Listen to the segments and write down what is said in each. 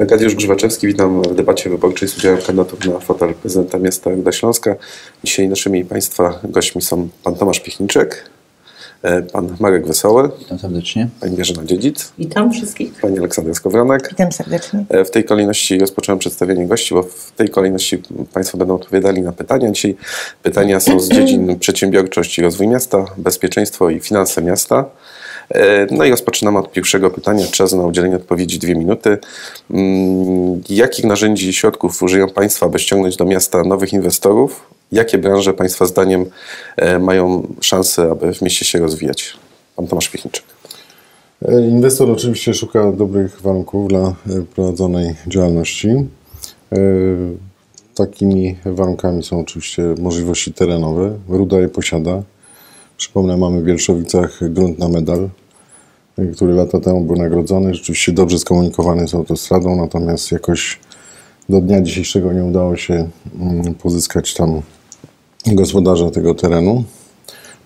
Arkadiusz Grzywaczewski, witam w debacie wyborczej z udziałem kandydatów na fotel prezydenta miasta Ruda Śląska. Dzisiaj naszymi Państwa gośćmi są pan Tomasz Piechniczek, e, pan Marek Wesoły, Witam serdecznie. pani Wierzyna Dziedzic, Witam wszystkich. pani Aleksandra Skowronek. Witam serdecznie. E, W tej kolejności rozpocząłem przedstawienie gości, bo w tej kolejności Państwo będą odpowiadali na pytania. Dzisiaj pytania są z dziedzin przedsiębiorczość i rozwój miasta, bezpieczeństwo i finanse miasta. E, No i rozpoczynamy od pierwszego pytania. Czas na udzielenie odpowiedzi dwie minuty. Mm, Jakich narzędzi i środków użyją Państwa, aby ściągnąć do miasta nowych inwestorów? Jakie branże Państwa zdaniem e, mają szansę, aby w mieście się rozwijać? Pan Tomasz Piechniczek. E, Inwestor oczywiście szuka dobrych warunków dla prowadzonej działalności. Takimi warunkami są oczywiście możliwości terenowe. Ruda je posiada. Przypomnę, mamy w Bielszowicach grunt na medal, który lata temu był nagrodzony. Rzeczywiście dobrze skomunikowany z autostradą, natomiast jakoś do dnia dzisiejszego nie udało się mm, pozyskać tam gospodarza tego terenu.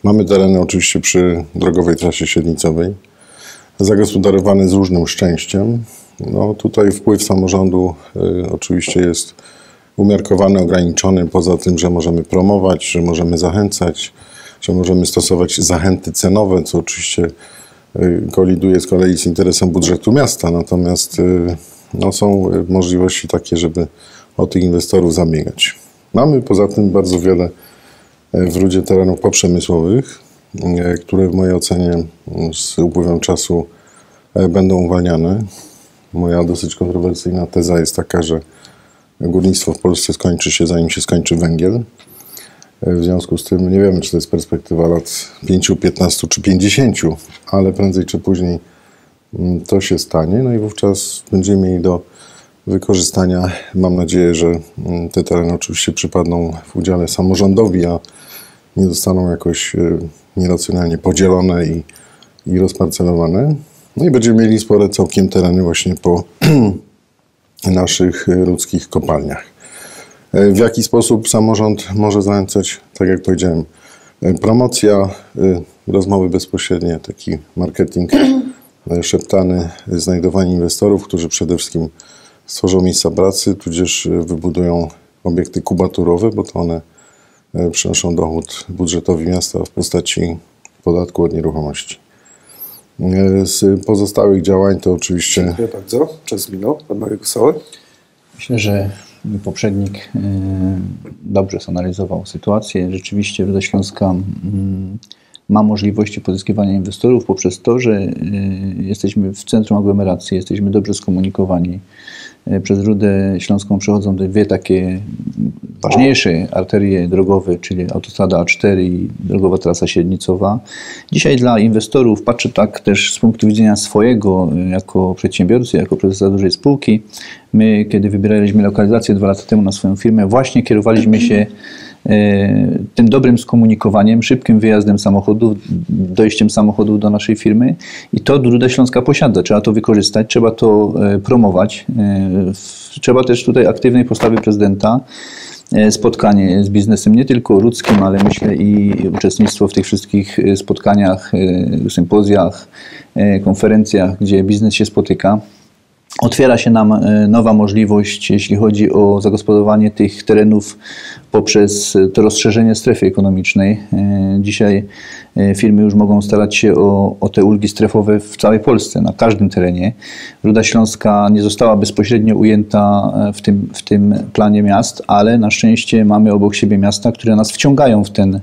Mamy tereny oczywiście przy drogowej trasie średnicowej zagospodarowany z różnym szczęściem. No, tutaj wpływ samorządu y, oczywiście jest umiarkowany, ograniczony, poza tym, że możemy promować, że możemy zachęcać, że możemy stosować zachęty cenowe, co oczywiście y, koliduje z kolei z interesem budżetu miasta. Natomiast y, no, są y, możliwości takie, żeby o tych inwestorów zabiegać. Mamy poza tym bardzo wiele w Rudzie terenów poprzemysłowych, które w mojej ocenie y, z upływem czasu będą uwalniane. Moja dosyć kontrowersyjna teza jest taka, że górnictwo w Polsce skończy się zanim się skończy węgiel. W związku z tym nie wiemy, czy to jest perspektywa lat 5, 15 czy 50, ale prędzej czy później mm, to się stanie, no i wówczas będziemy mieli do wykorzystania. Mam nadzieję, że mm, te tereny oczywiście przypadną w udziale samorządowi, a nie zostaną jakoś y, nieracjonalnie podzielone i, i rozparcelowane. No i będziemy mieli spore całkiem tereny właśnie po naszych y, ludzkich kopalniach. E, W jaki sposób samorząd może zachęcać? Tak jak powiedziałem, e, promocja, y, rozmowy bezpośrednie, taki marketing e, szeptany, e, znajdowanie inwestorów, którzy przede wszystkim stworzą miejsca pracy, tudzież e, wybudują obiekty kubaturowe, bo to one e, przynoszą dochód budżetowi miasta w postaci podatku od nieruchomości. E, Z pozostałych działań to oczywiście Dziękuję bardzo. Czas minął. Pan Marek Wesoły. Myślę, że poprzednik y, dobrze zanalizował sytuację. Rzeczywiście Ruda Śląska mm, ma możliwości pozyskiwania inwestorów poprzez to, że y, jesteśmy w centrum aglomeracji, jesteśmy dobrze skomunikowani. Y, Przez Rudę Śląską przechodzą dwie takie ważniejsze arterie drogowe, czyli autostrada A4 i drogowa trasa średnicowa. Dzisiaj dla inwestorów, patrzę tak też z punktu widzenia swojego, y, jako przedsiębiorcy, jako prezesa dużej spółki, my kiedy wybieraliśmy lokalizację dwa lata temu na swoją firmę, właśnie kierowaliśmy się e, tym dobrym skomunikowaniem, szybkim wyjazdem samochodów, dojściem samochodów do naszej firmy i to Ruda Śląska posiada. Trzeba to wykorzystać, trzeba to e, promować. W- Trzeba też tutaj aktywnej postawy prezydenta spotkanie z biznesem nie tylko ludzkim, ale myślę i uczestnictwo w tych wszystkich spotkaniach, sympozjach, konferencjach, gdzie biznes się spotyka. Otwiera się nam e, nowa możliwość, jeśli chodzi o zagospodarowanie tych terenów poprzez to rozszerzenie strefy ekonomicznej. E, Dzisiaj firmy już mogą starać się o, o te ulgi strefowe w całej Polsce, na każdym terenie. Ruda Śląska nie została bezpośrednio ujęta e, w tym, w tym planie miast, ale na szczęście mamy obok siebie miasta, które nas wciągają w ten,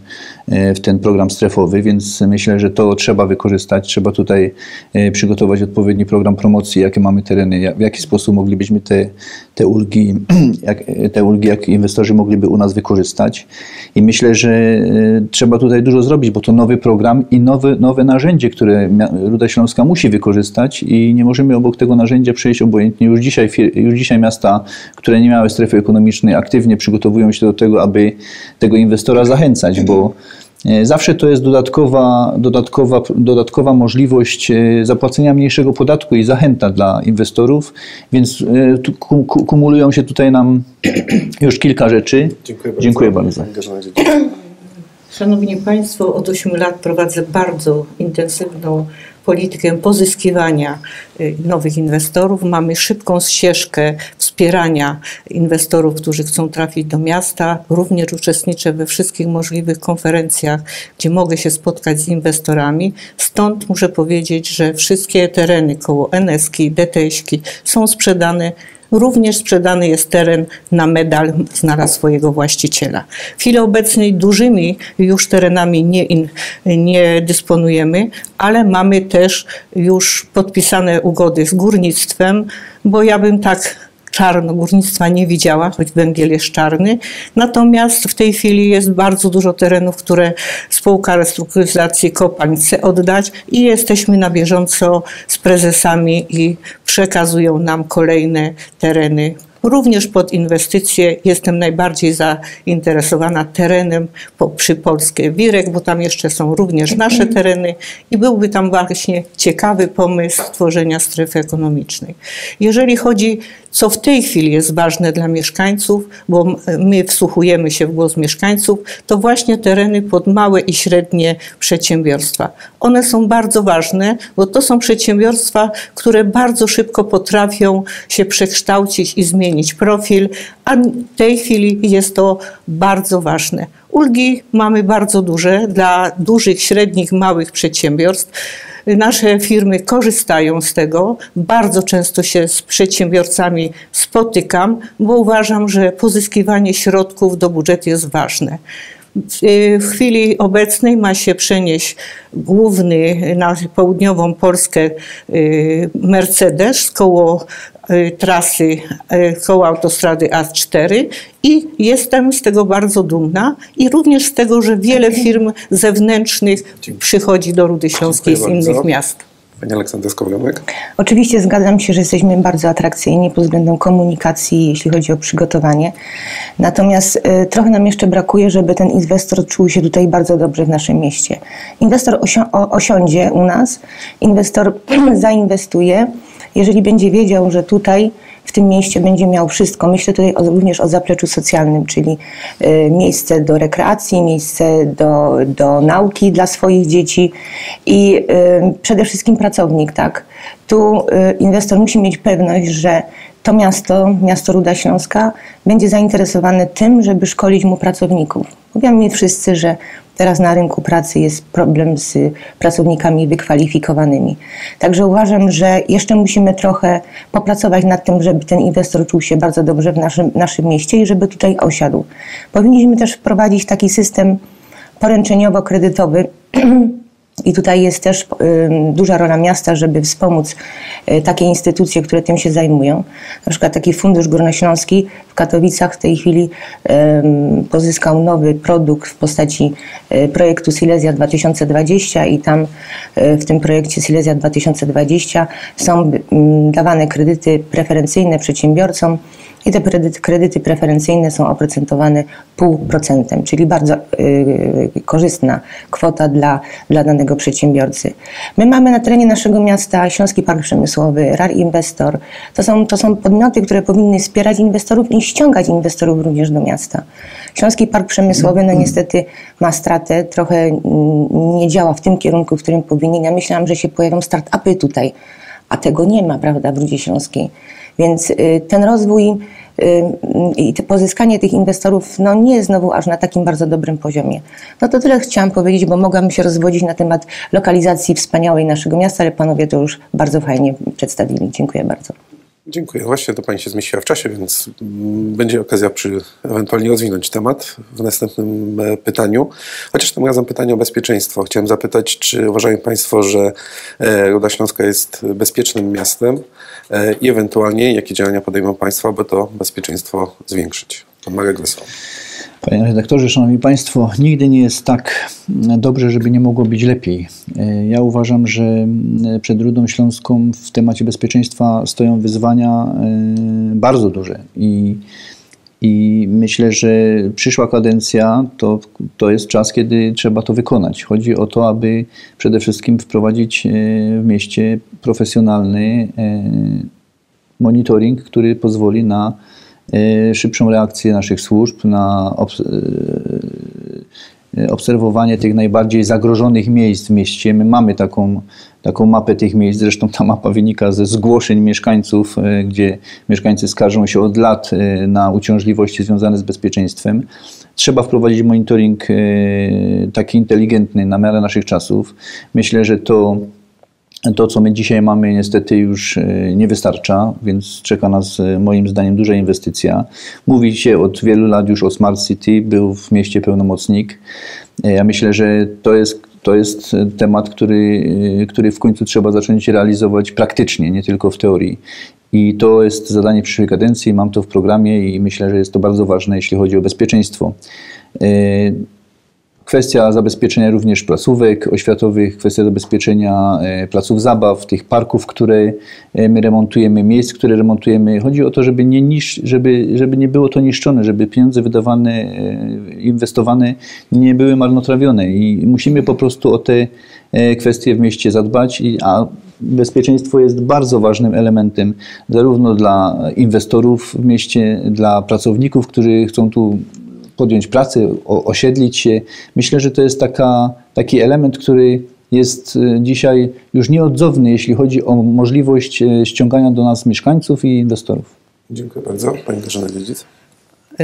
e, w ten program strefowy, więc myślę, że to trzeba wykorzystać. Trzeba tutaj e, przygotować odpowiedni program promocji, jakie mamy tereny, w jaki sposób moglibyśmy te, te, ulgi, jak, te ulgi, jak inwestorzy mogliby u nas wykorzystać. I myślę, że e, trzeba tutaj dużo zrobić, bo to nowy program i nowe, nowe narzędzie, które Ruda Śląska musi wykorzystać i nie możemy obok tego narzędzia przejść obojętnie. Już dzisiaj, już dzisiaj miasta, które nie miały strefy ekonomicznej, aktywnie przygotowują się do tego, aby tego inwestora zachęcać, bo E, Zawsze to jest dodatkowa, dodatkowa, dodatkowa możliwość e, zapłacenia mniejszego podatku i zachęta dla inwestorów, więc e, kumulują się tutaj nam już kilka rzeczy. Dziękuję bardzo. Dziękuję bardzo. Szanowni Państwo, od 8 lat prowadzę bardzo intensywną politykę pozyskiwania y, nowych inwestorów, mamy szybką ścieżkę wspierania inwestorów, którzy chcą trafić do miasta. Również uczestniczę we wszystkich możliwych konferencjach, gdzie mogę się spotkać z inwestorami. Stąd muszę powiedzieć, że wszystkie tereny koło NSK, DTŚ są sprzedane Również sprzedany jest teren na medal, znalazł swojego właściciela. W chwili obecnej dużymi już terenami nie, in, nie dysponujemy, ale mamy też już podpisane ugody z górnictwem, bo ja bym tak czarnogórnictwa nie widziała, choć węgiel jest czarny. Natomiast w tej chwili jest bardzo dużo terenów, które spółka restrukturyzacji kopalń chce oddać i jesteśmy na bieżąco z prezesami i przekazują nam kolejne tereny Również pod inwestycje jestem najbardziej zainteresowana terenem po, przy Polskie Wirek, bo tam jeszcze są również nasze tereny i byłby tam właśnie ciekawy pomysł tworzenia strefy ekonomicznej. Jeżeli chodzi, co w tej chwili jest ważne dla mieszkańców, bo my wsłuchujemy się w głos mieszkańców, to właśnie tereny pod małe i średnie przedsiębiorstwa. One są bardzo ważne, bo to są przedsiębiorstwa, które bardzo szybko potrafią się przekształcić i zmienić zmienić profil, a w tej chwili jest to bardzo ważne. Ulgi mamy bardzo duże dla dużych, średnich, małych przedsiębiorstw. Nasze firmy korzystają z tego. Bardzo często się z przedsiębiorcami spotykam, bo uważam, że pozyskiwanie środków do budżetu jest ważne. W chwili obecnej ma się przenieść główny na południową Polskę y, Mercedes koło trasy y, koło autostrady A4 i jestem z tego bardzo dumna i również z tego, że wiele firm zewnętrznych przychodzi do Rudy Śląskiej Dziękuję z innych bardzo. miast. Pani Aleksandra Skowronek? Oczywiście zgadzam się, że jesteśmy bardzo atrakcyjni pod względem komunikacji, jeśli chodzi o przygotowanie. Natomiast y, trochę nam jeszcze brakuje, żeby ten inwestor czuł się tutaj bardzo dobrze w naszym mieście. Inwestor osiądzie u nas, inwestor zainwestuje, jeżeli będzie wiedział, że tutaj w tym mieście będzie miał wszystko. Myślę tutaj również o zapleczu socjalnym, czyli y, miejsce do rekreacji, miejsce do, do nauki dla swoich dzieci i y, przede wszystkim pracownik, tak. Tu y, inwestor musi mieć pewność, że to miasto, miasto Ruda Śląska, będzie zainteresowane tym, żeby szkolić mu pracowników. Wiemy wszyscy, że Teraz na rynku pracy jest problem z pracownikami wykwalifikowanymi. Także uważam, że jeszcze musimy trochę popracować nad tym, żeby ten inwestor czuł się bardzo dobrze w naszym, naszym mieście i żeby tutaj osiadł. Powinniśmy też wprowadzić taki system poręczeniowo-kredytowy, I tutaj jest też duża rola miasta, żeby wspomóc y, takie instytucje, które tym się zajmują. Na przykład taki Fundusz Górnośląski w Katowicach w tej chwili pozyskał nowy produkt w postaci y, projektu Silesia 2020 i tam y, w tym projekcie Silesia 2020 są dawane kredyty preferencyjne przedsiębiorcom i te kredyty, preferencyjne są oprocentowane pół procentem, czyli bardzo y, korzystna kwota dla, dla danego przedsiębiorcy. My mamy na terenie naszego miasta Śląski Park Przemysłowy, RAR Inwestor. To są, to są podmioty, które powinny wspierać inwestorów i ściągać inwestorów również do miasta. Śląski Park Przemysłowy no niestety ma stratę, trochę nie działa w tym kierunku, w którym powinien. Ja myślałam, że się pojawią start-upy tutaj, a tego nie ma, prawda, w Rudzie Śląskiej. Więc y, ten rozwój y, i pozyskanie tych inwestorów no, nie jest znowu aż na takim bardzo dobrym poziomie. No to tyle chciałam powiedzieć, bo mogłabym się rozwodzić na temat lokalizacji wspaniałej naszego miasta, ale panowie to już bardzo fajnie przedstawili. Dziękuję bardzo. Dziękuję. Właśnie to Pani się zmieściła w czasie, więc mm, będzie okazja przy ewentualnie rozwinąć temat w następnym e, pytaniu. Chociaż tym razem pytanie o bezpieczeństwo. Chciałem zapytać, czy uważają Państwo, że e, Ruda Śląska jest bezpiecznym miastem e, i ewentualnie jakie działania podejmą Państwo, aby to bezpieczeństwo zwiększyć? Pan Marek Wesoły. Panie redaktorze, szanowni państwo, nigdy nie jest tak dobrze, żeby nie mogło być lepiej. Ja uważam, że przed Rudą Śląską w temacie bezpieczeństwa stoją wyzwania e, bardzo duże i, i myślę, że przyszła kadencja to, to jest czas, kiedy trzeba to wykonać. Chodzi o to, aby przede wszystkim wprowadzić e, w mieście profesjonalny e, monitoring, który pozwoli na szybszą reakcję naszych służb na obserwowanie tych najbardziej zagrożonych miejsc w mieście. My mamy taką, taką mapę tych miejsc, zresztą ta mapa wynika ze zgłoszeń mieszkańców, gdzie mieszkańcy skarżą się od lat na uciążliwości związane z bezpieczeństwem. Trzeba wprowadzić monitoring taki inteligentny na miarę naszych czasów. Myślę, że to to, co my dzisiaj mamy, niestety już e, nie wystarcza, więc czeka nas e, moim zdaniem duża inwestycja. Mówi się od wielu lat już o Smart City, był w mieście pełnomocnik. E, ja myślę, że to jest, to jest temat, który, który w końcu trzeba zacząć realizować praktycznie, nie tylko w teorii. I to jest zadanie przyszłej kadencji, mam to w programie i myślę, że jest to bardzo ważne, jeśli chodzi o bezpieczeństwo. Kwestia zabezpieczenia również placówek oświatowych, kwestia zabezpieczenia e, placów zabaw, tych parków, które e, my remontujemy, miejsc, które remontujemy. Chodzi o to, żeby nie, nisz, żeby, żeby nie było to niszczone, żeby pieniądze wydawane, e, inwestowane nie były marnotrawione i musimy po prostu o te kwestie w mieście zadbać, a bezpieczeństwo jest bardzo ważnym elementem zarówno dla inwestorów w mieście, dla pracowników, którzy chcą tu podjąć pracę, osiedlić się. Myślę, że to jest taka, taki element, który jest e, dzisiaj już nieodzowny, jeśli chodzi o możliwość e, ściągania do nas mieszkańców i inwestorów. Dziękuję bardzo. Pani Karzena Dziedzic.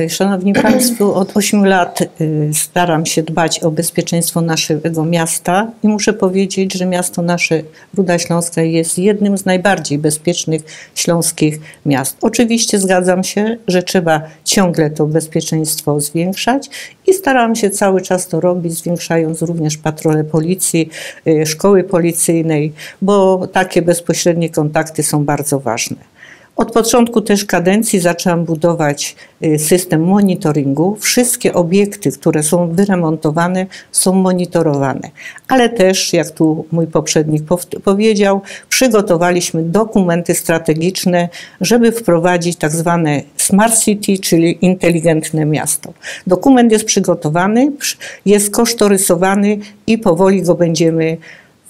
Szanowni Państwo, od 8 lat e, staram się dbać o bezpieczeństwo naszego miasta i muszę powiedzieć, że miasto nasze Ruda Śląska jest jednym z najbardziej bezpiecznych śląskich miast. Oczywiście zgadzam się, że trzeba ciągle to bezpieczeństwo zwiększać i staram się cały czas to robić, zwiększając również patrole policji, e, szkoły policyjnej, bo takie bezpośrednie kontakty są bardzo ważne. Od początku też kadencji zaczęłam budować y, system monitoringu. Wszystkie obiekty, które są wyremontowane, są monitorowane. Ale też, jak tu mój poprzednik powiedział, przygotowaliśmy dokumenty strategiczne, żeby wprowadzić tak zwane smart city, czyli inteligentne miasto. Dokument jest przygotowany, jest kosztorysowany i powoli go będziemy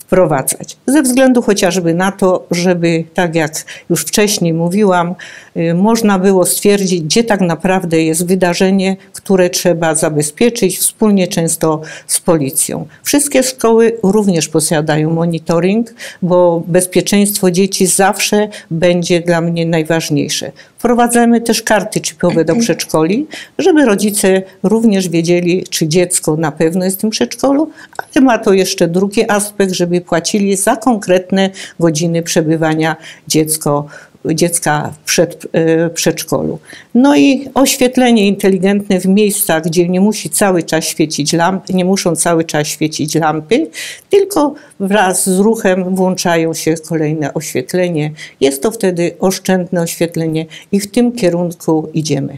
wprowadzać. Ze względu chociażby na to, żeby, tak jak już wcześniej mówiłam, y, można było stwierdzić, gdzie tak naprawdę jest wydarzenie, które trzeba zabezpieczyć wspólnie często z policją. Wszystkie szkoły również posiadają monitoring, bo bezpieczeństwo dzieci zawsze będzie dla mnie najważniejsze. Wprowadzamy też karty chipowe do przedszkoli, żeby rodzice również wiedzieli, czy dziecko na pewno jest w tym przedszkolu, ale ma to jeszcze drugi aspekt, żeby płacili za konkretne godziny przebywania dziecko dziecka w przed, e, przedszkolu. No i oświetlenie inteligentne w miejscach, gdzie nie musi cały czas świecić lampy, nie muszą cały czas świecić lampy, tylko wraz z ruchem włączają się kolejne oświetlenie. Jest to wtedy oszczędne oświetlenie i w tym kierunku idziemy.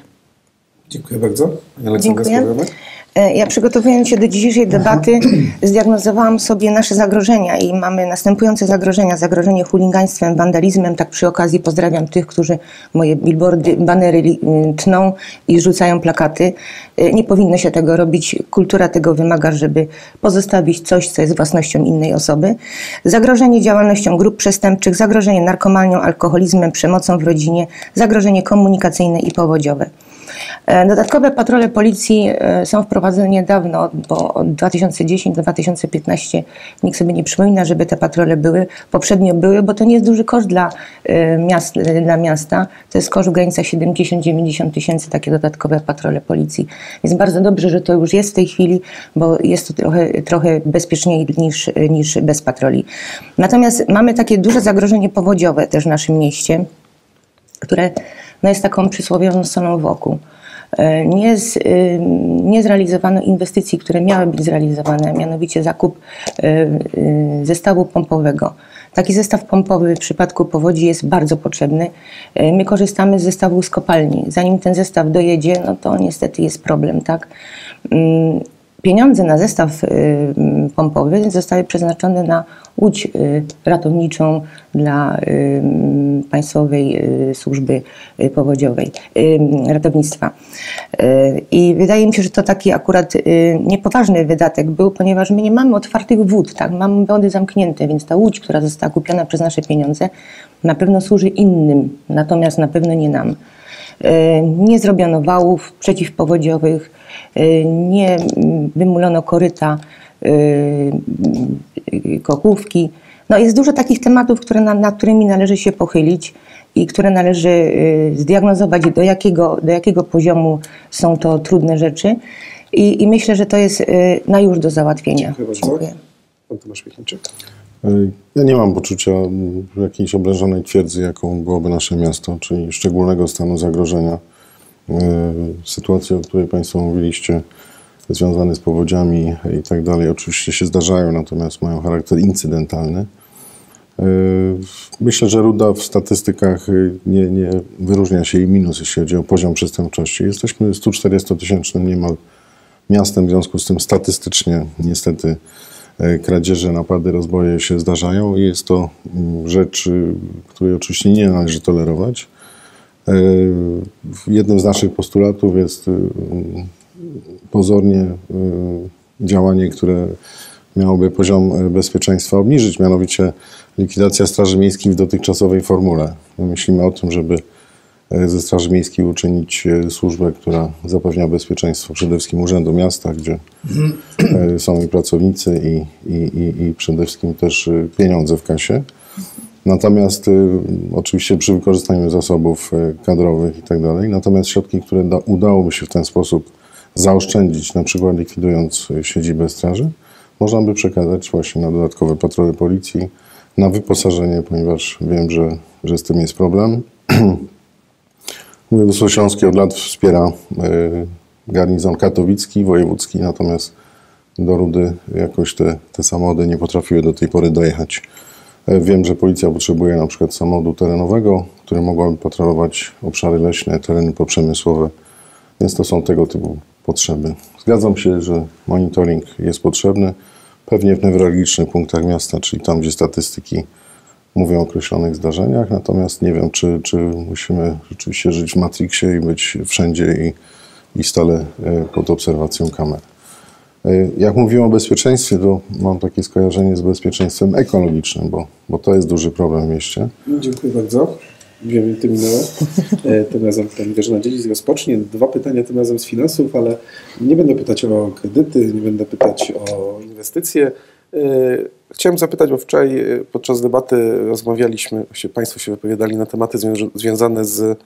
Dziękuję bardzo. Dziękuję. E, ja przygotowując się do dzisiejszej debaty, zdiagnozowałam sobie nasze zagrożenia i mamy następujące zagrożenia. Zagrożenie chuligaństwem, wandalizmem. Tak przy okazji pozdrawiam tych, którzy moje billboardy, banery tną i rzucają plakaty. E, nie powinno się tego robić. Kultura tego wymaga, żeby pozostawić coś, co jest własnością innej osoby. Zagrożenie działalnością grup przestępczych, zagrożenie narkomanią, alkoholizmem, przemocą w rodzinie, zagrożenie komunikacyjne i powodziowe. E, dodatkowe patrole policji e, są wprowadzone niedawno, bo od 2010 do 2015 nikt sobie nie przypomina, żeby te patrole były. Poprzednio były, bo to nie jest duży koszt dla, e, miast, dla miasta. To jest koszt w granicach 70-90 tysięcy, takie dodatkowe patrole policji. Jest bardzo dobrze, że to już jest w tej chwili, bo jest to trochę, trochę bezpieczniej niż, niż bez patroli. Natomiast mamy takie duże zagrożenie powodziowe też w naszym mieście, które no jest taką przysłowiową stroną wokół. E, nie, z, y, nie zrealizowano inwestycji, które miały być zrealizowane, mianowicie zakup e, y, zestawu pompowego. Taki zestaw pompowy w przypadku powodzi jest bardzo potrzebny. E, my korzystamy z zestawu z kopalni. Zanim ten zestaw dojedzie, no to niestety jest problem, tak? Mm, pieniądze na zestaw y, pompowy zostały przeznaczone na łódź y, ratowniczą dla y, Państwowej Służby Powodziowej, ratownictwa. I wydaje mi się, że to taki akurat niepoważny wydatek był, ponieważ my nie mamy otwartych wód, tak? mamy wody zamknięte, więc ta łódź, która została kupiona przez nasze pieniądze, na pewno służy innym, natomiast na pewno nie nam. Nie zrobiono wałów przeciwpowodziowych, nie wymulono koryta, kochówki. No jest dużo takich tematów, które, nad którymi należy się pochylić i które należy zdiagnozować, do jakiego, do jakiego poziomu są to trudne rzeczy. I, I, myślę, że to jest na już do załatwienia. Dziękuję bardzo. Dziękuję. Pan Tomasz Miechniczek. Ja nie mam poczucia jakiejś oblężonej twierdzy, jaką byłoby nasze miasto, czyli szczególnego stanu zagrożenia. Sytuacje, o której Państwo mówiliście, związane z powodziami i tak dalej, oczywiście się zdarzają, natomiast mają charakter incydentalny. Myślę, że Ruda w statystykach nie, nie wyróżnia się i minus, jeśli chodzi o poziom przestępczości. Jesteśmy 140-tysięcznym niemal miastem, w związku z tym statystycznie niestety kradzieże, napady, rozboje się zdarzają i jest to rzecz, której oczywiście nie należy tolerować. Jednym z naszych postulatów jest pozornie działanie, które miałoby poziom bezpieczeństwa obniżyć, mianowicie likwidacja Straży Miejskiej w dotychczasowej formule. My myślimy o tym, żeby ze Straży Miejskiej uczynić służbę, która zapewnia bezpieczeństwo przede wszystkim Urzędu Miasta, gdzie są i pracownicy i, i, i, przede wszystkim też pieniądze w kasie. Natomiast y, oczywiście przy wykorzystaniu zasobów kadrowych i tak dalej, natomiast środki, które da, udałoby się w ten sposób zaoszczędzić, na przykład likwidując siedzibę straży, można by przekazać właśnie na dodatkowe patrole policji, na wyposażenie, ponieważ wiem, że, że z tym jest problem. Województwo Śląskie od lat wspiera garnizon katowicki, wojewódzki, natomiast do Rudy jakoś te, te samochody nie potrafiły do tej pory dojechać. Wiem, że policja potrzebuje na przykład samochodu terenowego, który mogłaby patrolować obszary leśne, tereny poprzemysłowe, więc to są tego typu potrzeby. Zgadzam się, że monitoring jest potrzebny, pewnie w newralgicznych punktach miasta, czyli tam, gdzie statystyki mówią o określonych zdarzeniach, natomiast nie wiem, czy, czy musimy rzeczywiście żyć w Matrixie i być wszędzie i, i stale pod obserwacją kamer. Jak mówiłem o bezpieczeństwie, to mam takie skojarzenie z bezpieczeństwem ekologicznym, bo, bo to jest duży problem w mieście. Dziękuję bardzo. Dwie minuty minęły. Tym razem pani Grażyna Dziedzic rozpocznie. Dwa pytania tym razem z finansów, ale nie będę pytać o kredyty, nie będę pytać o inwestycje. Chciałem zapytać, bo wczoraj podczas debaty rozmawialiśmy, właściwie Państwo się wypowiadali na tematy związane z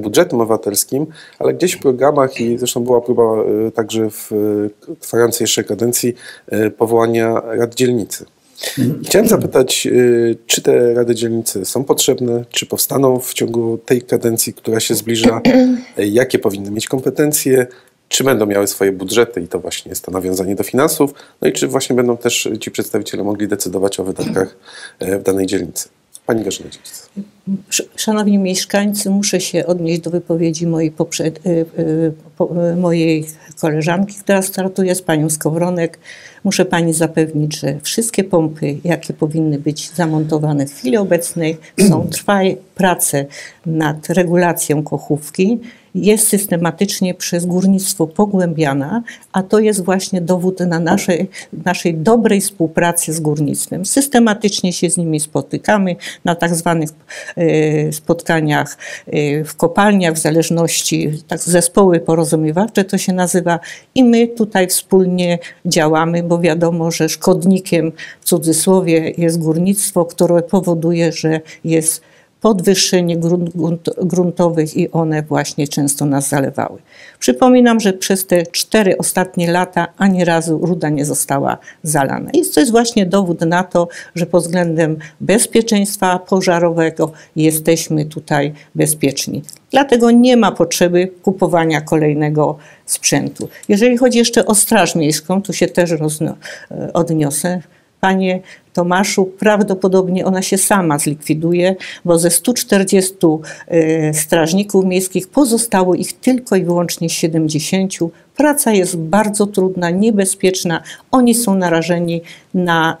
budżetem obywatelskim, ale gdzieś w programach i zresztą była próba także w trwającej jeszcze kadencji powołania rad dzielnicy. Chciałem zapytać, czy te rady dzielnicy są potrzebne, czy powstaną w ciągu tej kadencji, która się zbliża, jakie powinny mieć kompetencje, czy będą miały swoje budżety? I to właśnie jest to nawiązanie do finansów, no i czy właśnie będą też ci przedstawiciele mogli decydować o wydatkach w danej dzielnicy. Pani Grażyna. Szanowni mieszkańcy, muszę się odnieść do wypowiedzi mojej, poprzed, mojej koleżanki, która startuje z panią Skowronek. Muszę pani zapewnić, że wszystkie pompy, jakie powinny być zamontowane w chwili obecnej, są trwają prace nad regulacją kochówki jest systematycznie przez górnictwo pogłębiana, a to jest właśnie dowód na naszej, naszej dobrej współpracy z górnictwem. Systematycznie się z nimi spotykamy na tak zwanych y, spotkaniach y, w kopalniach, w zależności, tak zespoły porozumiewawcze to się nazywa i my tutaj wspólnie działamy, bo wiadomo, że szkodnikiem w cudzysłowie jest górnictwo, które powoduje, że jest podwyższenie grunt, grunt, gruntowych i one właśnie często nas zalewały. Przypominam, że przez te cztery ostatnie lata ani razu ruda nie została zalana. I to jest właśnie dowód na to, że pod względem bezpieczeństwa pożarowego jesteśmy tutaj bezpieczni. Dlatego nie ma potrzeby kupowania kolejnego sprzętu. Jeżeli chodzi jeszcze o Straż Miejską, tu się też odniosę. Panie Tomaszu, prawdopodobnie ona się sama zlikwiduje, bo ze 140 strażników miejskich pozostało ich tylko i wyłącznie 70. Praca jest bardzo trudna, niebezpieczna. Oni są narażeni na,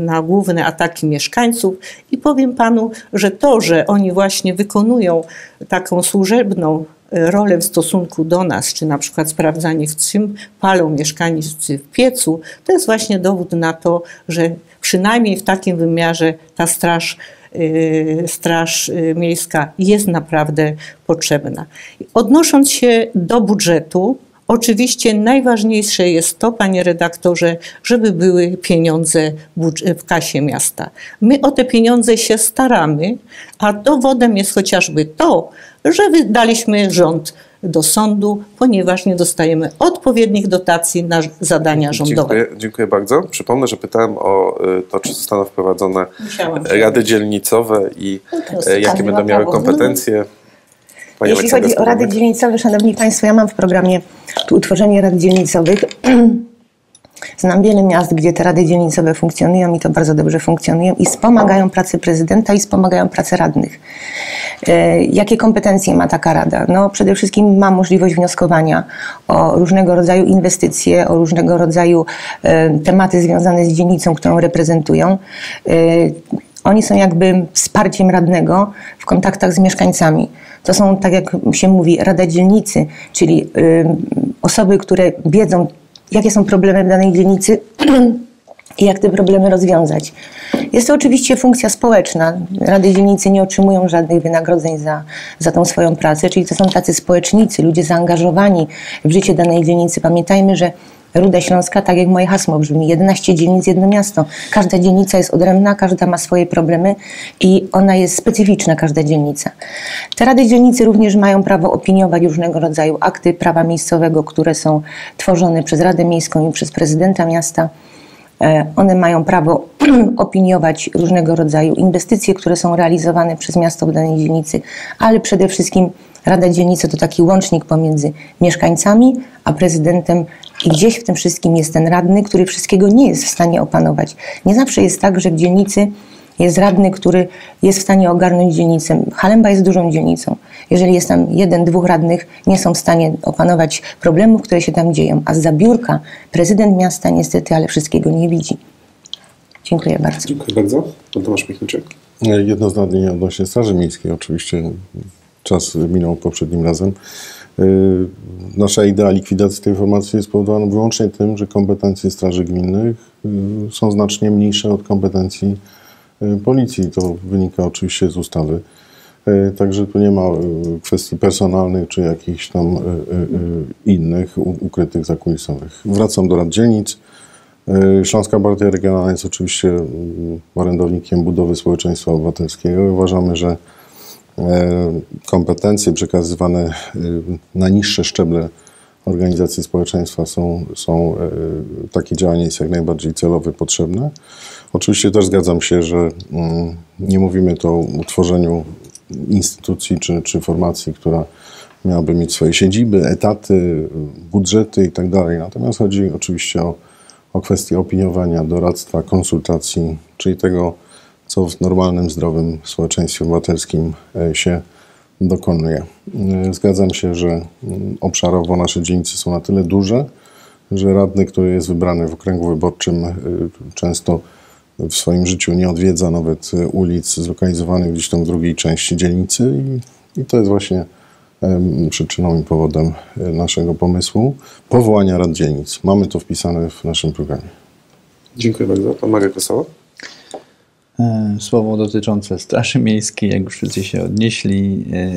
na główne ataki mieszkańców i powiem panu, że to, że oni właśnie wykonują taką służebną rolę w stosunku do nas, czy na przykład sprawdzanie, w czym palą mieszkańcy w piecu, to jest właśnie dowód na to, że przynajmniej w takim wymiarze ta straż y, Straż y, Miejska jest naprawdę potrzebna. Odnosząc się do budżetu, Oczywiście najważniejsze jest to, panie redaktorze, żeby były pieniądze w kasie miasta. My o te pieniądze się staramy, a dowodem jest chociażby to, że wydaliśmy rząd do sądu, ponieważ nie dostajemy odpowiednich dotacji na zadania rządowe. Dziękuję, dziękuję bardzo. Przypomnę, że pytałem o y, to, czy zostaną wprowadzone rady dzielnicowe i y, jakie będą miały kompetencje. Pani Jeśli chodzi o rady dzielnicowe, Szanowni Państwo, ja mam w programie utworzenie rad dzielnicowych. Znam wiele miast, gdzie te rady dzielnicowe funkcjonują i to bardzo dobrze funkcjonują i wspomagają pracę prezydenta i wspomagają pracę radnych. E, jakie kompetencje ma taka rada? No, przede wszystkim ma możliwość wnioskowania o różnego rodzaju inwestycje, o różnego rodzaju e, tematy związane z dzielnicą, którą reprezentują. E, oni są jakby wsparciem radnego w kontaktach z mieszkańcami. To są, tak jak się mówi, Rada Dzielnicy, czyli osoby, które wiedzą, jakie są problemy w danej dzielnicy i jak te problemy rozwiązać. Jest to oczywiście funkcja społeczna. Rady dzielnicy nie otrzymują żadnych wynagrodzeń za, za tą swoją pracę, czyli to są tacy społecznicy, ludzie zaangażowani w życie danej dzielnicy. Pamiętajmy, że Ruda Śląska, tak jak moje hasło brzmi, 11 dzielnic, jedno miasto. Każda dzielnica jest odrębna, każda ma swoje problemy i ona jest specyficzna, każda dzielnica. Te rady dzielnicy również mają prawo opiniować różnego rodzaju akty prawa miejscowego, które są tworzone przez Radę Miejską i przez prezydenta miasta. E, one mają prawo opiniować różnego rodzaju inwestycje, które są realizowane przez miasto w danej dzielnicy, ale przede wszystkim Rada Dzielnicy to taki łącznik pomiędzy mieszkańcami a prezydentem i gdzieś w tym wszystkim jest ten radny, który wszystkiego nie jest w stanie opanować. Nie zawsze jest tak, że w dzielnicy jest radny, który jest w stanie ogarnąć dzielnicę. Halemba jest dużą dzielnicą. Jeżeli jest tam jeden, dwóch radnych, nie są w stanie opanować problemów, które się tam dzieją. A z biurka prezydent miasta niestety, ale wszystkiego nie widzi. Dziękuję bardzo. Dziękuję bardzo. Pan Tomasz Michniczek. Jedno zdanie odnośnie Straży Miejskiej. Oczywiście czas minął poprzednim razem. Y, nasza idea likwidacji tej formacji jest spowodowana wyłącznie tym, że kompetencje Straży Gminnych y, są znacznie mniejsze od kompetencji y, policji. To wynika oczywiście z ustawy. Także tu nie ma kwestii personalnych czy jakichś tam innych ukrytych zakulisowych. Wracam do rad dzielnic. Śląska Partia Regionalna jest oczywiście orędownikiem budowy społeczeństwa obywatelskiego. Uważamy, że kompetencje przekazywane e, na niższe szczeble organizacji społeczeństwa są, są e, takie działanie jest jak najbardziej celowe, potrzebne. Oczywiście też zgadzam się, że mm, nie mówimy to o utworzeniu instytucji czy, czy formacji, która miałaby mieć swoje siedziby, etaty, budżety i tak. Natomiast chodzi oczywiście o, o kwestię opiniowania, doradztwa, konsultacji, czyli tego, co w normalnym, zdrowym społeczeństwie obywatelskim e, się dokonuje. E, zgadzam się, że mm, obszarowo nasze dzielnice są na tyle duże, że radny, który jest wybrany w okręgu wyborczym, e, często w swoim życiu nie odwiedza nawet ulic zlokalizowanych gdzieś tam w drugiej części dzielnicy i, i to jest właśnie przyczyną i powodem naszego pomysłu powołania rad dzielnic. Mamy to wpisane w naszym programie. Dziękuję bardzo. Pan Marek Wesoło. E, słowo dotyczące Straży Miejskiej, jak już wszyscy się odnieśli, e,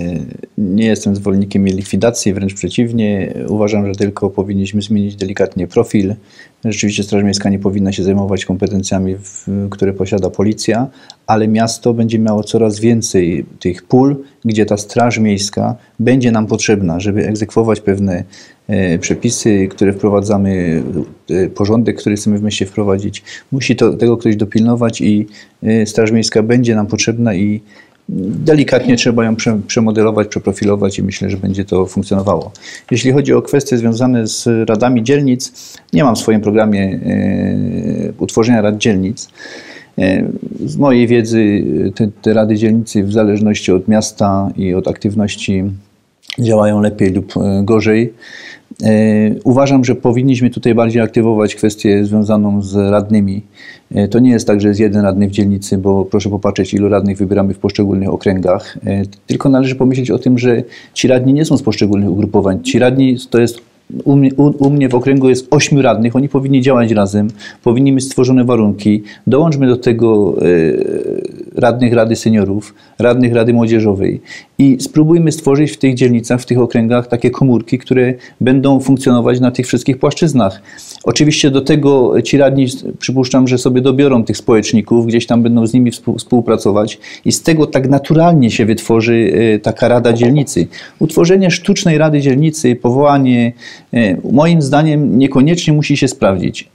nie jestem zwolennikiem jej likwidacji, wręcz przeciwnie. Uważam, że tylko powinniśmy zmienić delikatnie profil. Rzeczywiście Straż Miejska nie powinna się zajmować kompetencjami, które posiada policja, ale miasto będzie miało coraz więcej tych pól, gdzie ta Straż Miejska będzie nam potrzebna, żeby egzekwować pewne E, przepisy, które wprowadzamy, e, porządek, który chcemy w mieście wprowadzić. Musi to, tego ktoś dopilnować i e, Straż Miejska będzie nam potrzebna i delikatnie trzeba ją przemodelować, przeprofilować i myślę, że będzie to funkcjonowało. Jeśli chodzi o kwestie związane z radami dzielnic, nie mam w swoim programie utworzenia rad dzielnic. Z mojej wiedzy te, te rady dzielnicy w zależności od miasta i od aktywności działają lepiej lub gorzej. E, uważam, że powinniśmy tutaj bardziej aktywować kwestię związaną z radnymi. E, to nie jest tak, że jest jeden radny w dzielnicy, bo proszę popatrzeć, ilu radnych wybieramy w poszczególnych okręgach. E, tylko należy pomyśleć o tym, że ci radni nie są z poszczególnych ugrupowań. Ci radni to jest u mnie, u, u mnie, w okręgu jest ośmiu radnych, oni powinni działać razem, powinni mieć stworzone warunki. Dołączmy do tego radnych Rady Seniorów, radnych Rady Młodzieżowej i spróbujmy stworzyć w tych dzielnicach, w tych okręgach takie komórki, które będą funkcjonować na tych wszystkich płaszczyznach. Oczywiście do tego ci radni, przypuszczam, że sobie dobiorą tych społeczników, gdzieś tam będą z nimi współpracować i z tego tak naturalnie się wytworzy e, taka Rada Dzielnicy. Utworzenie sztucznej Rady Dzielnicy, powołanie, moim zdaniem niekoniecznie musi się sprawdzić.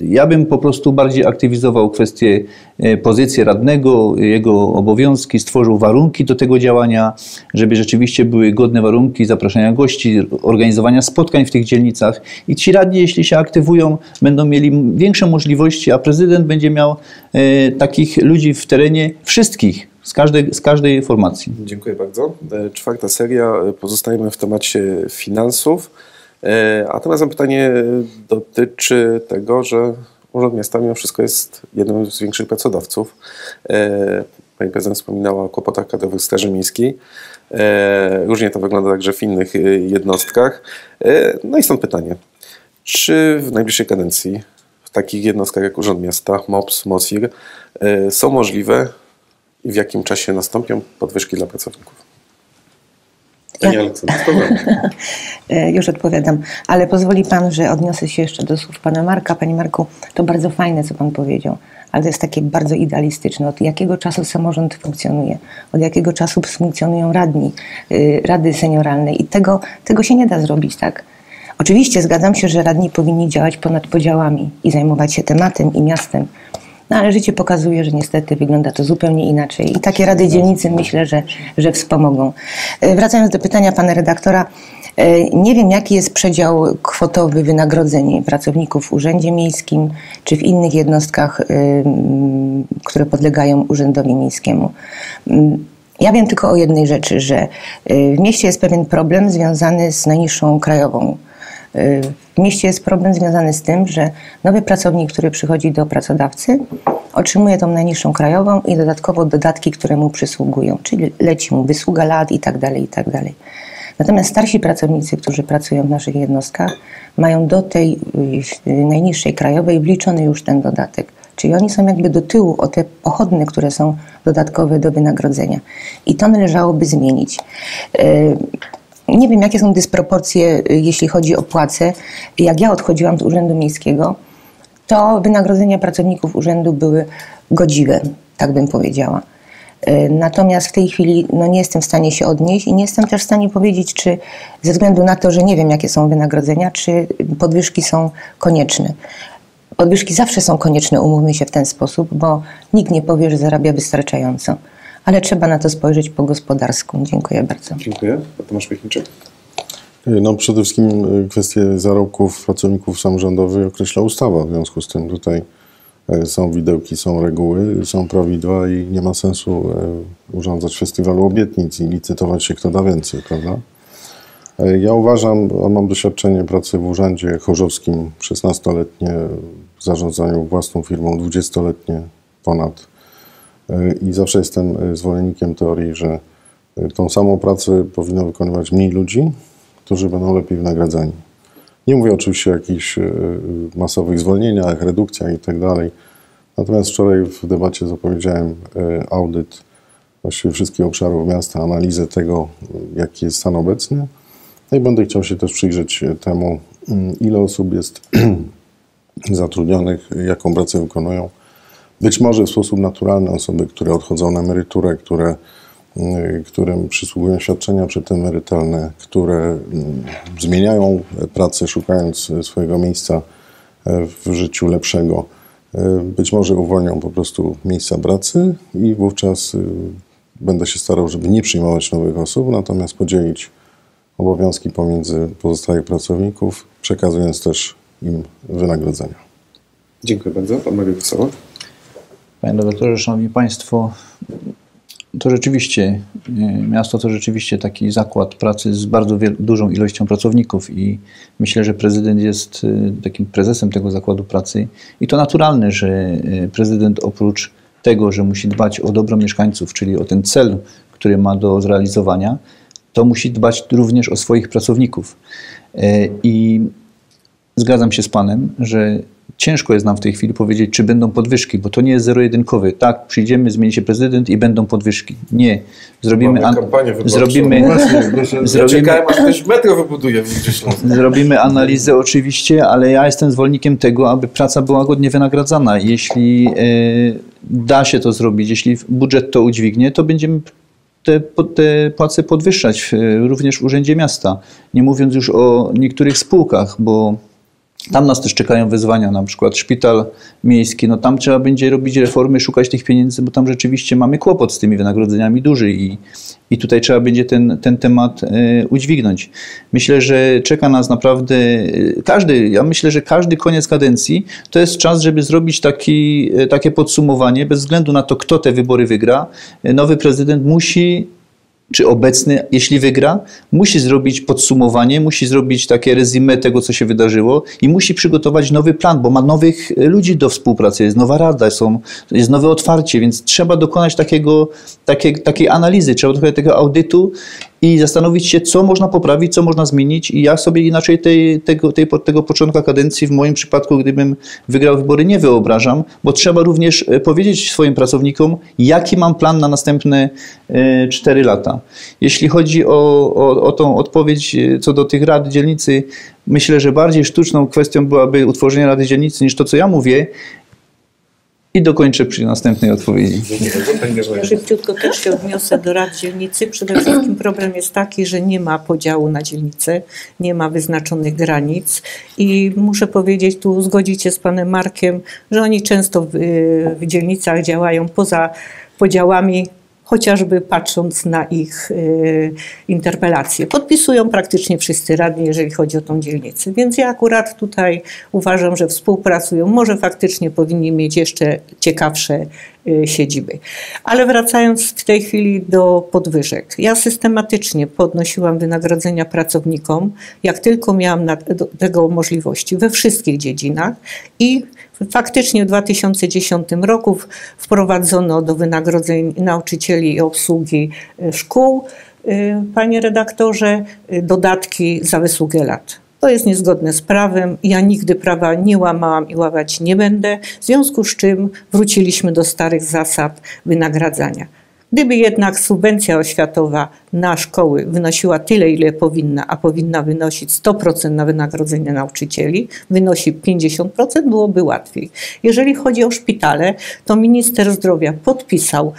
Ja bym po prostu bardziej aktywizował kwestię e, pozycji radnego, jego obowiązki, stworzył warunki do tego działania, żeby rzeczywiście były godne warunki zapraszania gości, organizowania spotkań w tych dzielnicach i ci radni, jeśli się aktywują, będą mieli większe możliwości, a prezydent będzie miał e, takich ludzi w terenie wszystkich, z każdej, z każdej formacji. Dziękuję bardzo. E, czwarta seria. Pozostajemy w temacie finansów. E, a teraz pytanie dotyczy tego, że Urząd Miasta mimo wszystko jest jednym z większych pracodawców. E, pani prezydent wspominała o kłopotach kadrowych Straży Miejskiej. E, różnie to wygląda także w innych jednostkach. No i stąd pytanie. Czy w najbliższej kadencji w takich jednostkach jak Urząd Miasta, MOPS, MOSIR są możliwe i w jakim czasie nastąpią podwyżki dla pracowników? E, Już odpowiadam, ale pozwoli Pan, że odniosę się jeszcze do słów Pana Marka. Panie Marku, to bardzo fajne, co Pan powiedział, ale to jest takie bardzo idealistyczne. Od jakiego czasu samorząd funkcjonuje? Od jakiego czasu funkcjonują radni, y, rady senioralne? I tego, tego się nie da zrobić tak. Oczywiście zgadzam się, że radni powinni działać ponad podziałami i zajmować się tematem i miastem, no ale życie pokazuje, że niestety wygląda to zupełnie inaczej. I takie rady dzielnicy myślę, że, że wspomogą. E, wracając do pytania pana redaktora, e, nie wiem, jaki jest przedział kwotowy wynagrodzeń pracowników w Urzędzie Miejskim czy w innych jednostkach, które podlegają Urzędowi Miejskiemu. Ja wiem tylko o jednej rzeczy, że e, w mieście jest pewien problem związany z najniższą krajową w mieście jest problem związany z tym, że nowy pracownik, który przychodzi do pracodawcy, otrzymuje tą najniższą krajową i dodatkowo dodatki, które mu przysługują, czyli leci mu wysługa lat i tak dalej, i tak. Natomiast starsi pracownicy, którzy pracują w naszych jednostkach, mają do tej y, najniższej krajowej wliczony już ten dodatek. Czyli oni są jakby do tyłu o te pochodne, które są dodatkowe do wynagrodzenia. I to należałoby zmienić. Nie wiem, jakie są dysproporcje, y, jeśli chodzi o płace. Jak ja odchodziłam z Urzędu Miejskiego, to wynagrodzenia pracowników urzędu były godziwe, tak bym powiedziała. Y, natomiast w tej chwili no, nie jestem w stanie się odnieść i nie jestem też w stanie powiedzieć, czy ze względu na to, że nie wiem, jakie są wynagrodzenia, czy podwyżki są konieczne. Podwyżki zawsze są konieczne, umówmy się w ten sposób, bo nikt nie powie, że zarabia wystarczająco ale trzeba na to spojrzeć po gospodarsku. Dziękuję bardzo. Dziękuję. Tomasz Piechniczek. No przede wszystkim y, kwestie zarobków pracowników samorządowych określa ustawa. W związku z tym tutaj y, są widełki, są reguły, są prawidła i nie ma sensu urządzać festiwalu obietnic i licytować się, kto da więcej, prawda? Ja uważam, a mam doświadczenie pracy w urzędzie chorzowskim 16-letnie, w zarządzaniu własną firmą 20-letnie ponad i zawsze jestem e, zwolennikiem teorii, że e, tą samą pracę powinno wykonywać mniej ludzi, którzy będą lepiej wynagradzani. Nie mówię oczywiście o jakichś e, masowych zwolnieniach, redukcjach itd. Tak Natomiast wczoraj w debacie zapowiedziałem audyt właściwie wszystkich obszarów miasta, analizę tego, jaki jest stan obecny. No i będę chciał się też przyjrzeć temu, mm, ile osób jest zatrudnionych, jaką pracę wykonują być może w sposób naturalny osoby, które odchodzą na emeryturę, które, y, którym przysługują świadczenia przedemerytalne, które mm, zmieniają pracę, szukając swojego miejsca e, w życiu lepszego, e, być może uwolnią po prostu miejsca pracy i wówczas y, będę się starał, żeby nie przyjmować nowych osób, natomiast podzielić obowiązki pomiędzy pozostałych pracowników, przekazując też im wynagrodzenia. Dziękuję bardzo. Pan Mariusz Wesoło. Panie doktorze, Szanowni Państwo, to rzeczywiście, e, miasto to rzeczywiście taki zakład pracy z bardzo dużą ilością pracowników i myślę, że prezydent jest e, takim prezesem tego zakładu pracy i to naturalne, że e, prezydent oprócz tego, że musi dbać o dobro mieszkańców, czyli o ten cel, który ma do zrealizowania, to musi dbać również o swoich pracowników. I zgadzam się z Panem, że ciężko jest nam w tej chwili powiedzieć, czy będą podwyżki, bo to nie jest zero-jedynkowy. Tak, przyjdziemy, zmieni się prezydent i będą podwyżki. Nie. Zrobimy, Mamy kampanię wyborczą. zrobimy, Ja zrobimy, czekałem, aż ktoś metro wybuduje Śląskiej. Zrobimy analizę oczywiście, ale ja jestem zwolennikiem tego, aby praca była godnie wynagradzana. Jeśli e, da się to zrobić, jeśli budżet to udźwignie, to będziemy te, te płace podwyższać również w Urzędzie Miasta. Nie mówiąc już o niektórych spółkach, bo tam nas też czekają wyzwania, na przykład szpital miejski, no tam trzeba będzie robić reformy, szukać tych pieniędzy, bo tam rzeczywiście mamy kłopot z tymi wynagrodzeniami duży i, i tutaj trzeba będzie ten, ten temat e, udźwignąć. Myślę, że czeka nas naprawdę e, każdy, ja myślę, że każdy koniec kadencji to jest czas, żeby zrobić taki, e, takie podsumowanie, bez względu na to, kto te wybory wygra. Nowy prezydent musi czy obecny, jeśli wygra, musi zrobić podsumowanie, musi zrobić takie rezime tego, co się wydarzyło i musi przygotować nowy plan, bo ma nowych e, ludzi do współpracy, jest nowa rada, są, jest nowe otwarcie, więc trzeba dokonać takiego, takie, takiej analizy, trzeba dokonać tego audytu i zastanowić się, co można poprawić, co można zmienić i ja sobie inaczej tej, tego, tej, tego początka kadencji w moim przypadku, gdybym wygrał wybory, nie wyobrażam, bo trzeba również e, powiedzieć swoim pracownikom, jaki mam plan na następne e, 4 lata. Jeśli chodzi o, o, o tą odpowiedź e, co do tych rad dzielnicy, myślę, że bardziej sztuczną kwestią byłaby utworzenie rady dzielnicy niż to, co ja mówię i dokończę przy następnej odpowiedzi. Szybciutko też się odniosę do rad dzielnicy. Przede wszystkim problem jest taki, że nie ma podziału na dzielnice, nie ma wyznaczonych granic i muszę powiedzieć, tu zgodzić się z panem Markiem, że oni często w, w dzielnicach działają poza podziałami chociażby patrząc na ich y, interpelacje. Podpisują praktycznie wszyscy radni, jeżeli chodzi o tą dzielnicę. Więc ja akurat tutaj uważam, że współpracują. Może faktycznie powinni mieć jeszcze ciekawsze y, siedziby. Ale wracając w tej chwili do podwyżek. Ja systematycznie podnosiłam wynagrodzenia pracownikom, jak tylko miałam tego możliwości, we wszystkich dziedzinach i Faktycznie w 2010 roku wprowadzono do wynagrodzeń nauczycieli i obsługi y, szkół, y, panie redaktorze, y, dodatki za wysługę lat. To jest niezgodne z prawem. Ja nigdy prawa nie łamałam i łamać nie będę, w związku z czym wróciliśmy do starych zasad wynagradzania. Gdyby jednak subwencja oświatowa na szkoły wynosiła tyle, ile powinna, a powinna wynosić 100% na wynagrodzenie nauczycieli, wynosi 50%, byłoby łatwiej. Jeżeli chodzi o szpitale, to minister zdrowia podpisał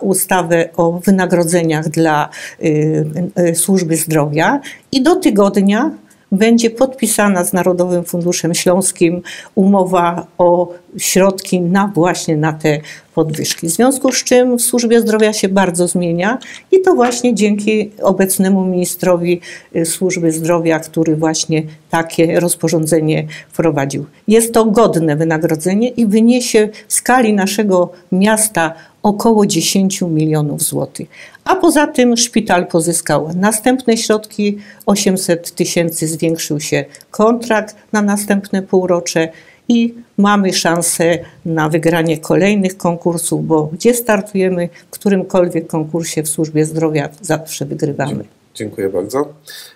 ustawę o wynagrodzeniach dla y, y, służby zdrowia i do tygodnia będzie podpisana z Narodowym Funduszem Śląskim umowa o środki na właśnie na te podwyżki. W związku z czym w służbie zdrowia się bardzo zmienia i to właśnie dzięki obecnemu ministrowi y, służby zdrowia, który właśnie takie rozporządzenie wprowadził. Jest to godne wynagrodzenie i wyniesie w skali naszego miasta około 10 milionów złotych. A poza tym szpital pozyskał następne środki, 800 tysięcy zwiększył się kontrakt na następne półrocze i mamy szansę na wygranie kolejnych konkursów, bo gdzie startujemy, w którymkolwiek konkursie w służbie zdrowia zawsze wygrywamy. Dziękuję bardzo.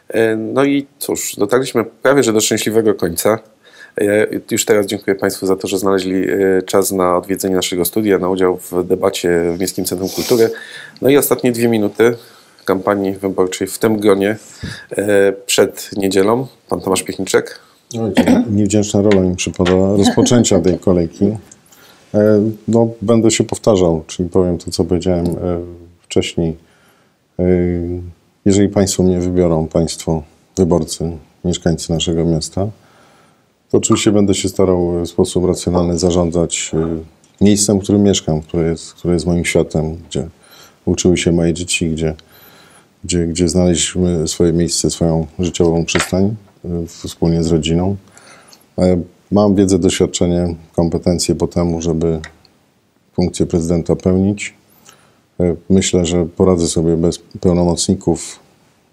E, No i cóż, dotarliśmy prawie że do szczęśliwego końca. Ja już teraz dziękuję Państwu za to, że znaleźli e, czas na odwiedzenie naszego studia, na udział w debacie w Miejskim Centrum Kultury. No i ostatnie dwie minuty kampanii wyborczej w tym gronie e, przed niedzielą. Pan Tomasz Piechniczek. Oj, Niewdzięczna rola mi przypadała rozpoczęcia tej kolejki. E, No, będę się powtarzał, czyli powiem to, co powiedziałem e, wcześniej. E, Jeżeli Państwo mnie wybiorą, Państwo wyborcy, mieszkańcy naszego miasta, oczywiście będę się starał w sposób racjonalny zarządzać e, miejscem, w którym mieszkam, które jest, które jest moim światem, gdzie uczyły się moje dzieci, gdzie, gdzie, gdzie znaleźliśmy swoje miejsce, swoją życiową przystań y, wspólnie z rodziną. Mam wiedzę, doświadczenie, kompetencje po temu, żeby funkcję prezydenta pełnić. E, Myślę, że poradzę sobie bez pełnomocników.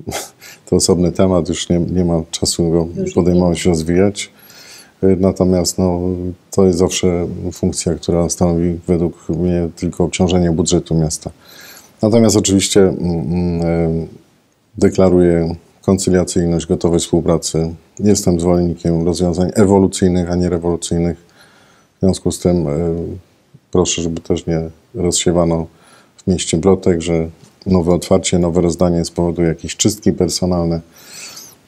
To osobny temat, już nie, nie ma czasu go podejmować, rozwijać. E, Natomiast no, to jest zawsze funkcja, która stanowi według mnie tylko obciążenie budżetu miasta. Natomiast oczywiście mm, mm, e, deklaruję koncyliacyjność, gotowość współpracy. Jestem zwolennikiem rozwiązań ewolucyjnych, a nie rewolucyjnych. W związku z tym proszę, żeby też nie rozsiewano w mieście plotek, że nowe otwarcie, nowe rozdanie spowoduje jakieś czystki personalne,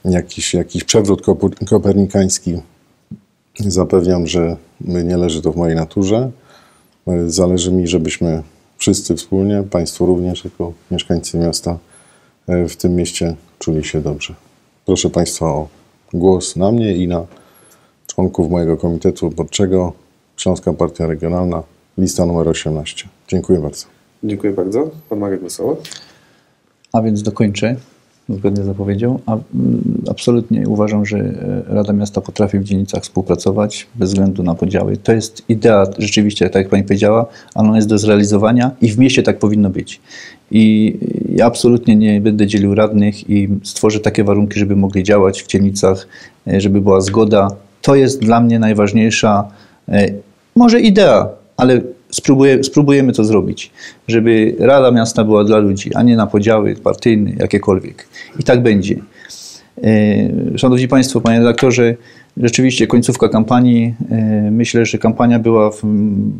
jakiś, jakiś przewrót kopernikański. Zapewniam, że nie leży to w mojej naturze. Zależy mi, żebyśmy wszyscy wspólnie, Państwo również, jako mieszkańcy miasta, w tym mieście czuli się dobrze. Proszę Państwa o głos na mnie i na członków mojego komitetu wyborczego Śląska Partia Regionalna, lista numer 18. Dziękuję bardzo. Dziękuję bardzo. Pan Marek Wesoły. A więc dokończę, zgodnie z zapowiedzią. A, mm, absolutnie uważam, że e, Rada Miasta potrafi w dzielnicach współpracować bez względu na podziały. To jest idea rzeczywiście, tak jak Pani powiedziała, ale ona jest do zrealizowania i w mieście tak powinno być. I ja absolutnie nie będę dzielił radnych i stworzę takie warunki, żeby mogli działać w dzielnicach, e, żeby była zgoda. To jest dla mnie najważniejsza, e, może idea, ale spróbujemy to zrobić, żeby Rada Miasta była dla ludzi, a nie na podziały partyjne, jakiekolwiek. I tak będzie. E, szanowni Państwo, Panie redaktorze, rzeczywiście końcówka kampanii, e, myślę, że kampania była w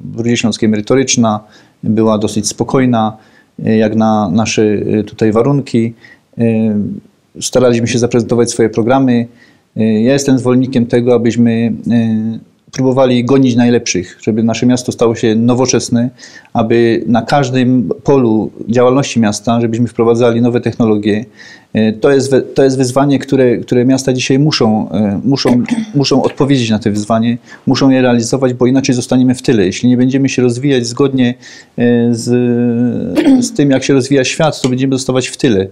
Brudzie Śląskiej merytoryczna, była dosyć spokojna, e, jak na nasze tutaj warunki. Staraliśmy się zaprezentować swoje programy. Ja jestem zwolennikiem tego, abyśmy próbowali gonić najlepszych, żeby nasze miasto stało się nowoczesne, aby na każdym polu działalności miasta, żebyśmy wprowadzali nowe technologie. E, to jest, to jest wyzwanie, które, które miasta dzisiaj muszą, e, muszą, muszą odpowiedzieć na to wyzwanie, muszą je realizować, bo inaczej zostaniemy w tyle. Jeśli nie będziemy się rozwijać zgodnie e, z, z tym, jak się rozwija świat, to będziemy zostawać w tyle.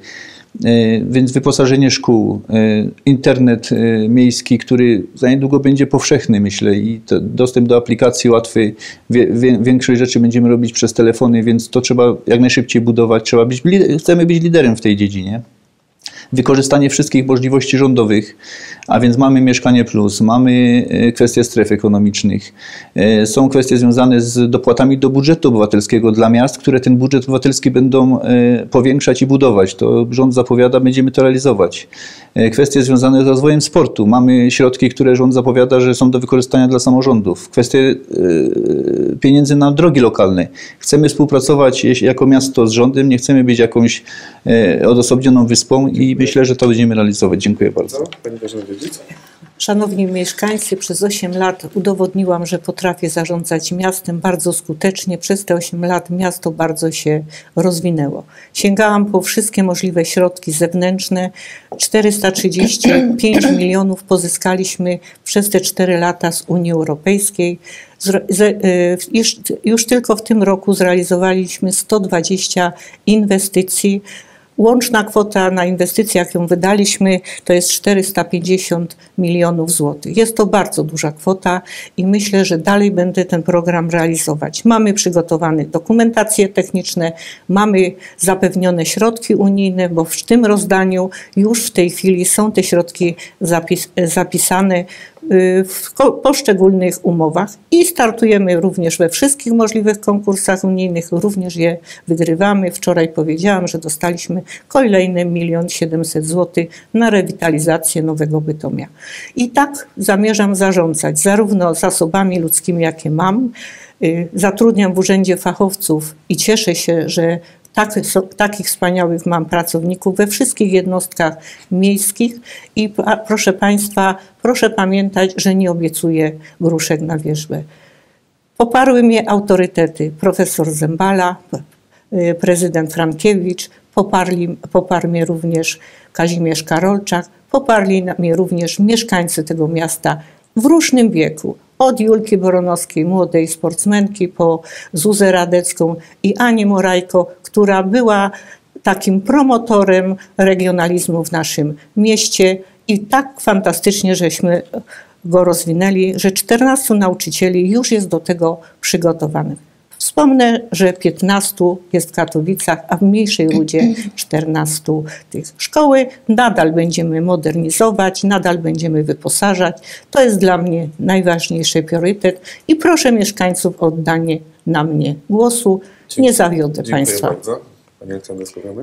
E, więc wyposażenie szkół, e, internet e, miejski, który za niedługo będzie powszechny, myślę, i dostęp do aplikacji łatwy. Większość rzeczy będziemy robić przez telefony, więc to trzeba jak najszybciej budować. Trzeba być, chcemy być liderem w tej dziedzinie wykorzystanie wszystkich możliwości rządowych, a więc mamy Mieszkanie Plus, mamy e, kwestie stref ekonomicznych, e, są kwestie związane z dopłatami do budżetu obywatelskiego dla miast, które ten budżet obywatelski będą e, powiększać i budować. To rząd zapowiada, będziemy to realizować. Kwestie związane z rozwojem sportu. Mamy środki, które rząd zapowiada, że są do wykorzystania dla samorządów. Kwestie pieniędzy na drogi lokalne. Chcemy współpracować jako miasto z rządem, nie chcemy być jakąś odosobnioną wyspą i myślę, że to będziemy realizować. Dziękuję bardzo. Pani Szanowni mieszkańcy, przez 8 lat udowodniłam, że potrafię zarządzać miastem bardzo skutecznie. Przez te 8 lat miasto bardzo się rozwinęło. Sięgałam po wszystkie możliwe środki zewnętrzne. 435 milionów pozyskaliśmy przez te 4 lata z Unii Europejskiej. Już, już tylko w tym roku zrealizowaliśmy 120 inwestycji Łączna kwota na inwestycje, jaką wydaliśmy, to jest 450 milionów złotych. Jest to bardzo duża kwota i myślę, że dalej będę ten program realizować. Mamy przygotowane dokumentacje techniczne, mamy zapewnione środki unijne, bo w tym rozdaniu już w tej chwili są te środki zapis, zapisane w poszczególnych umowach i startujemy również we wszystkich możliwych konkursach unijnych, również je wygrywamy. Wczoraj powiedziałam, że dostaliśmy kolejny milion siedemset złotych na rewitalizację Nowego Bytomia. I tak zamierzam zarządzać zarówno zasobami ludzkimi, jakie mam, y, Zatrudniam w urzędzie fachowców i cieszę się, że tak, takich wspaniałych mam pracowników we wszystkich jednostkach miejskich i proszę Państwa, proszę pamiętać, że nie obiecuję gruszek na wierzbę. Poparły mnie autorytety profesor Zembala, y, prezydent Frankiewicz, poparli, poparł mnie również Kazimierz Karolczak, poparli mnie również mieszkańcy tego miasta w różnym wieku. Od Julki Boronowskiej, młodej sportsmenki, po Zuzę Radecką i Anię Morajko, która była takim promotorem regionalizmu w naszym mieście i tak fantastycznie, żeśmy go rozwinęli, że 14 nauczycieli już jest do tego przygotowanych. Wspomnę, że 15 jest w Katowicach, a w mniejszej ludzie 14 tych. Szkoły nadal będziemy modernizować, nadal będziemy wyposażać. To jest dla mnie najważniejszy priorytet i proszę mieszkańców o oddanie na mnie głosu. Nie zawiodę Dziękuję Państwa. Bardzo.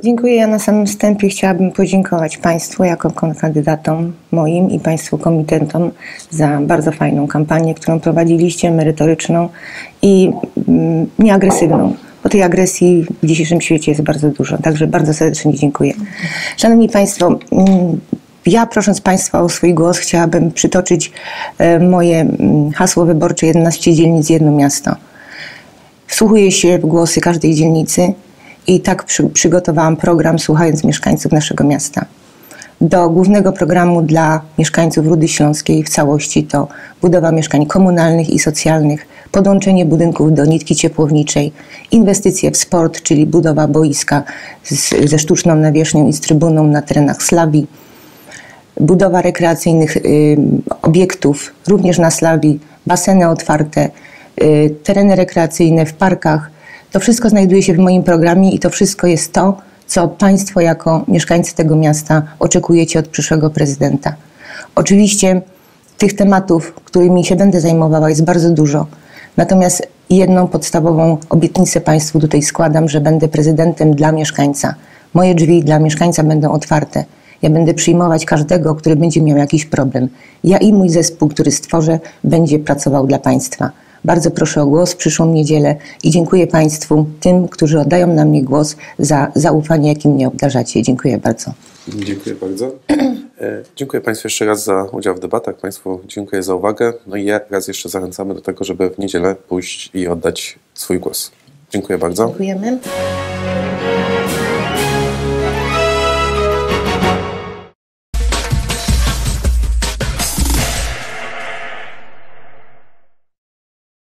Dziękuję. Ja na samym wstępie chciałabym podziękować Państwu jako kandydatom moim i Państwu komitetom za bardzo fajną kampanię, którą prowadziliście, merytoryczną i mm, nieagresywną. Bo tej agresji w dzisiejszym świecie jest bardzo dużo. Także bardzo serdecznie dziękuję. Szanowni Państwo, mm, ja prosząc Państwa o swój głos chciałabym przytoczyć e, moje mm, hasło wyborcze 11 dzielnic, jedno miasto. Wsłuchuję się w głosy każdej dzielnicy i tak przy, przygotowałam program słuchając mieszkańców naszego miasta. Do głównego programu dla mieszkańców Rudy Śląskiej w całości to budowa mieszkań komunalnych i socjalnych, podłączenie budynków do nitki ciepłowniczej, inwestycje w sport, czyli budowa boiska z, ze sztuczną nawierzchnią i z trybuną na terenach Slawii, budowa rekreacyjnych y, obiektów, również na Slawii, baseny otwarte, y, tereny rekreacyjne w parkach. To wszystko znajduje się w moim programie i to wszystko jest to, co Państwo jako mieszkańcy tego miasta oczekujecie od przyszłego prezydenta. Oczywiście tych tematów, którymi się będę zajmowała, jest bardzo dużo. Natomiast jedną podstawową obietnicę Państwu tutaj składam, że będę prezydentem dla mieszkańca. Moje drzwi dla mieszkańca będą otwarte. Ja będę przyjmować każdego, który będzie miał jakiś problem. Ja i mój zespół, który stworzę, będzie pracował dla Państwa. Bardzo proszę o głos w przyszłą niedzielę i dziękuję Państwu, tym, którzy oddają na mnie głos, za zaufanie, jakim mnie obdarzacie. Dziękuję bardzo. Dziękuję bardzo. E, Dziękuję Państwu jeszcze raz za udział w debatach. Państwu dziękuję za uwagę. No i ja raz jeszcze zachęcamy do tego, żeby w niedzielę pójść i oddać swój głos. Dziękuję bardzo. Dziękujemy.